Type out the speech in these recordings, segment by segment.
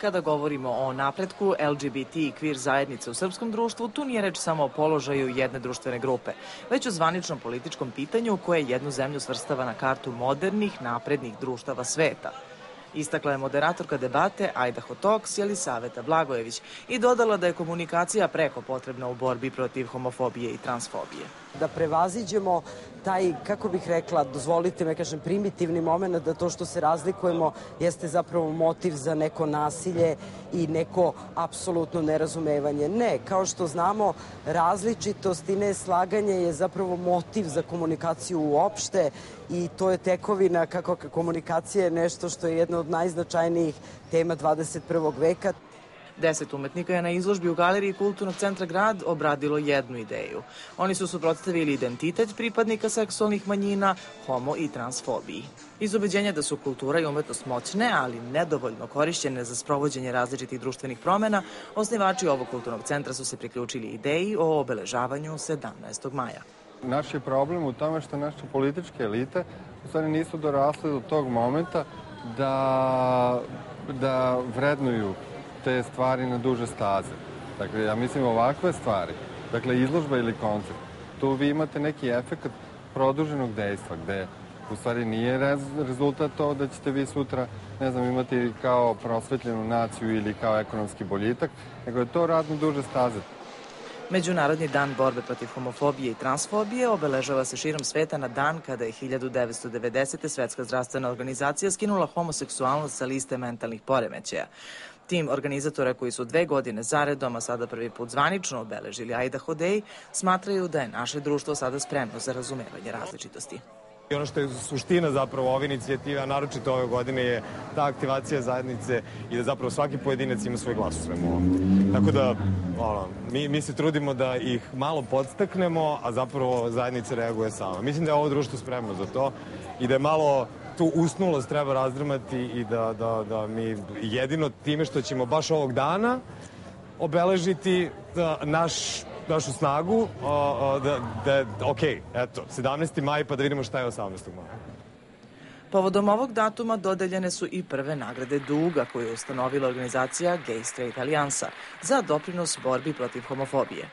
Kada govorimo o napretku LGBT i queer zajednice u srpskom društvu, tu nije reč samo o položaju jedne društvene grupe, već o zvaničnom političkom pitanju koje jednu zemlju svrstava na kartu modernih, naprednih društava sveta – Istakla je moderatorka debate Ajda Hotoks Jelisaveta Blagojević i dodala da je komunikacija preko potrebna u borbi protiv homofobije i transfobije. Da prevaziđemo taj, kako bih rekla, dozvolite me, kažem, primitivni moment da to što se razlikujemo jeste zapravo motiv za neko nasilje i neko apsolutno nerazumevanje. Ne, kao što znamo, različitost i neslaganje je zapravo motiv za komunikaciju uopšte i to je tekovina kako komunikacija je nešto što je jedna od najznačajnijih tema 21. veka. Deset umetnika je na izložbi u Galeriji Kulturnog centra Grad obradilo jednu ideju. Oni su suprotstavili identitet pripadnika seksualnih manjina, homo i transfobiji. Iz ubeđenja da su kultura i umetnost moćne, ali nedovoljno korišćene za sprovođenje različitih društvenih promena, osnivači ovog kulturnog centra su se priključili ideji o obeležavanju 17. maja. Naš je problem u tome što naše političke elite u stvari nisu dorasle do tog momenta da, da vrednuju te stvari na duže staze. Dakle, ja mislim ovakve stvari, dakle izložba ili koncert, tu vi imate neki efekt produženog dejstva, gde u stvari nije rez, rezultat to da ćete vi sutra, ne znam, imati kao prosvetljenu naciju ili kao ekonomski boljitak, nego je to rad na duže staze. Međunarodni dan borbe protiv homofobije i transfobije obeležava se širom sveta na dan kada je 1990. Svetska zdravstvena organizacija skinula homoseksualnost sa liste mentalnih poremećaja. Tim organizatora koji su dve godine zaredom, a sada prvi put zvanično obeležili Aida Hodej, smatraju da je naše društvo sada spremno za razumevanje različitosti. I ono što je suština zapravo ove inicijative, a naročito ove godine, je ta aktivacija zajednice i da zapravo svaki pojedinac ima svoj glas u svemu ovom. Tako da, ono, mi, mi se trudimo da ih malo podstaknemo, a zapravo zajednica reaguje sama. Mislim da je ovo društvo spremno za to i da je malo tu usnulost treba razdrmati i da, da, da mi jedino time što ćemo baš ovog dana obeležiti da naš našu snagu o, da, da, ok, eto, 17. maj pa da vidimo šta je 18. maja. Povodom ovog datuma dodeljene su i prve nagrade Duga koju je ustanovila organizacija Gay Straight Alijansa za doprinos borbi protiv homofobije.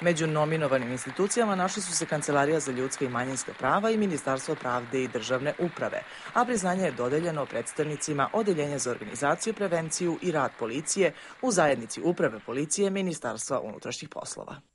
Među nominovanim institucijama našli su se Kancelarija za ljudska i manjinska prava i Ministarstvo pravde i državne uprave, a priznanje je dodeljeno predstavnicima Odeljenja za organizaciju, prevenciju i rad policije u zajednici uprave policije Ministarstva unutrašnjih poslova.